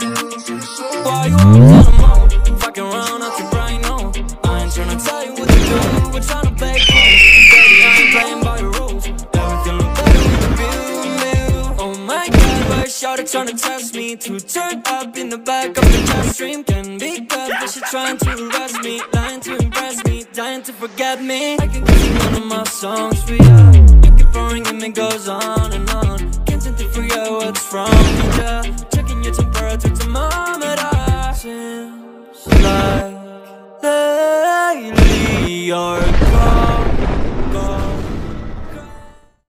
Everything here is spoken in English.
Why you always on around, I keep right now. I ain't tryna tell you what to do. We're tryna play cool. Baby, playing by your rules. Everything look better with the bill, Oh my god, why shawty tryna test me? To turn up in the back of the jet stream. Can be good, but she's trying to arrest me. Lying to impress me, dying to forget me. I can give you one of my songs for you. You keep on and it goes on and on. Can't seem to forget what's wrong. we are